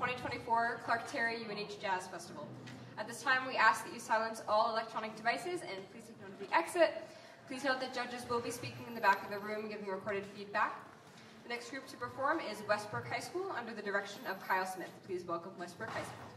2024 Clark Terry UNH Jazz Festival. At this time, we ask that you silence all electronic devices and please take note of the exit. Please note that judges will be speaking in the back of the room, giving recorded feedback. The next group to perform is Westbrook High School under the direction of Kyle Smith. Please welcome Westbrook High School.